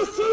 Jesus!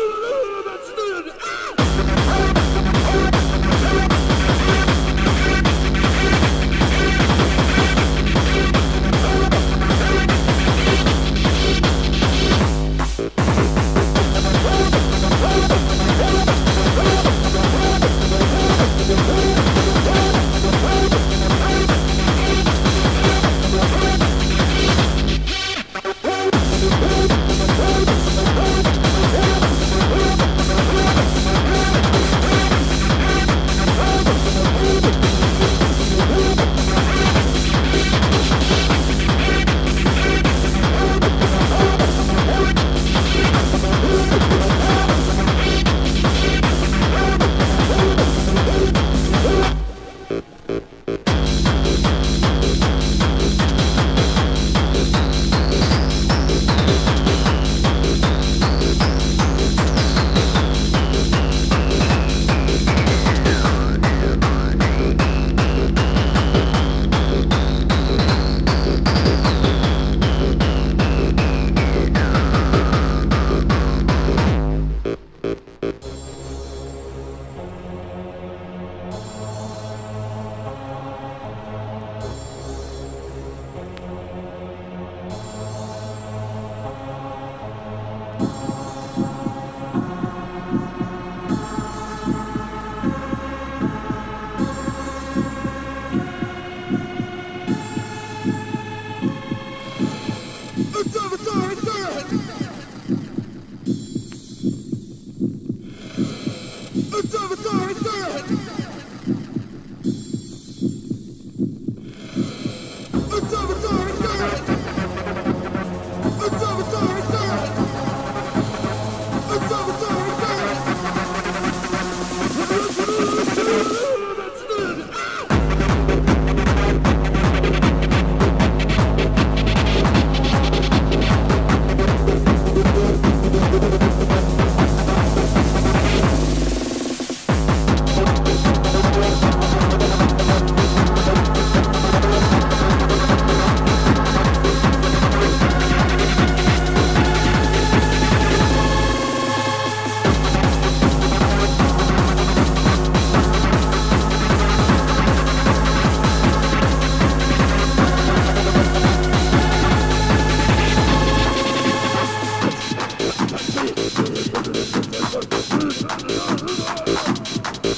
It's over, it's over, it's over, it's over,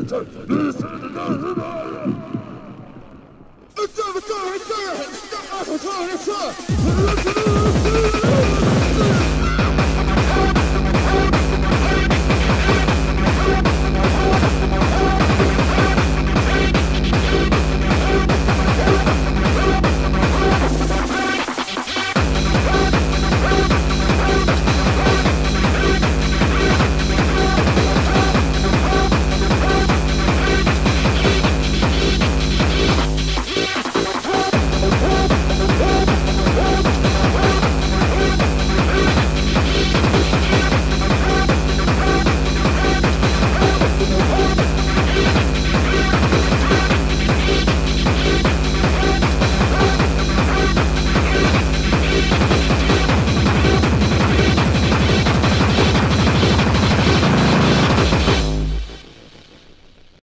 it's over, it's over, it's over, it's over, it's over,